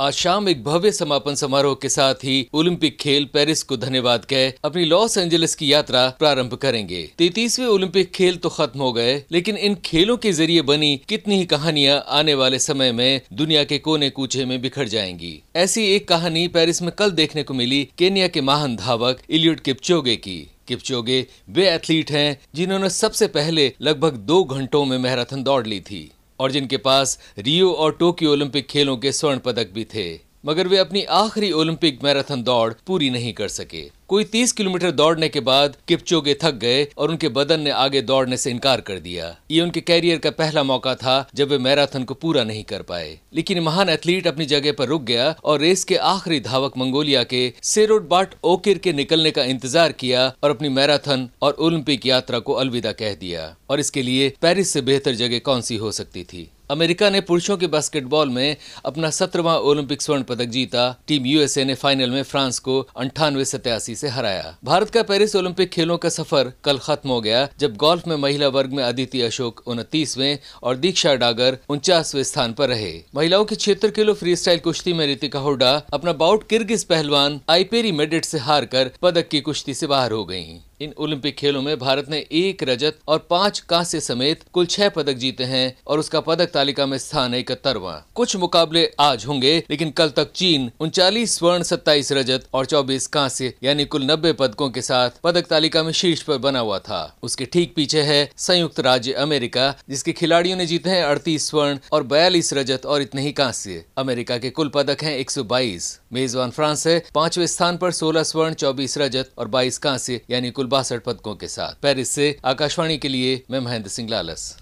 आज शाम एक भव्य समापन समारोह के साथ ही ओलंपिक खेल पेरिस को धन्यवाद कह अपनी लॉस एंजलिस की यात्रा प्रारंभ करेंगे। तैतीसवे ओलंपिक खेल तो खत्म हो गए, लेकिन इन खेलों के ज़रिए बनी कितनी ही कहानियाँ आने वाले समय में दुनिया के कोने कूचे में बिखर जाएँगी। ऐसी एक कहानी पेरिस में कल देखने को मिली केनिया के महान धावक इलियट किपचोगे की। किपचोगे वे एथलीट हैं, जिन्होंने सबसे पहले लगभग दो घंटों में मैराथन दौड़ ली थी। और जिनके पास रियो और टोक्यो ओलंपिक खेलों के स्वर्ण पदक भी थे। मगर वे अपनी आखिरी ओलंपिक मैराथन दौड़ पूरी नहीं कर सके। कोई 30 किलोमीटर दौड़ने के बाद किपचोगे थक गए और उनके बदन ने आगे दौड़ने से इनकार कर दिया। ये उनके कैरियर का पहला मौका था जब वे मैराथन को पूरा नहीं कर पाए। लेकिन महान एथलीट अपनी जगह पर रुक गया और रेस के आखिरी धावक मंगोलिया के सेरोड बाट ओकिर के निकलने का इंतज़ार किया और अपनी मैराथन और ओलंपिक यात्रा को अलविदा कह दिया। और इसके लिए पेरिस से बेहतर जगह कौन सी हो सकती थी? अमेरिका ने पुरुषों के बास्केटबॉल में अपना सत्रहवां ओलंपिक स्वर्ण पदक जीता। टीम यूएसए ने फाइनल में फ्रांस को अंठानवे सतासी से हराया। भारत का पेरिस ओलंपिक खेलों का सफ़र कल खत्म हो गया, जब गोल्फ में महिला वर्ग में अदिति अशोक उनतीसवें और दीक्षा डागर उनचासवें स्थान पर रहे। महिलाओं के छिहत्तर किलो फ्री स्टाइल कुश्ती में रितिका हुडा अपना बाउट किर्गिज पहलवान आईपेरी मेडिट से हारकर पदक की कुश्ती से बाहर हो गई इन ओलंपिक खेलों में भारत ने एक रजत और पाँच कांस्य समेत कुल छह पदक जीते हैं और उसका पदक तालिका में स्थान इकहत्तरवा। कुछ मुकाबले आज होंगे, लेकिन कल तक चीन उनचालीस स्वर्ण सत्ताईस रजत और चौबीस कांस्य, यानी कुल नब्बे पदकों के साथ पदक तालिका में शीर्ष पर बना हुआ था। उसके ठीक पीछे है संयुक्त राज्य अमेरिका, जिसके खिलाड़ियों ने जीते हैं अड़तीस स्वर्ण और बयालीस रजत और इतने ही कांस्य। अमेरिका के कुल पदक है एक सौ बाईस। मेजबान फ्रांस है, पाँचवें स्थान पर सोलह स्वर्ण, चौबीस रजत और बाईस कांस्य, यानी कुल बासठ पदकों के साथ। पेरिस से आकाशवाणी के लिए मैं महेंद्र सिंह लालस।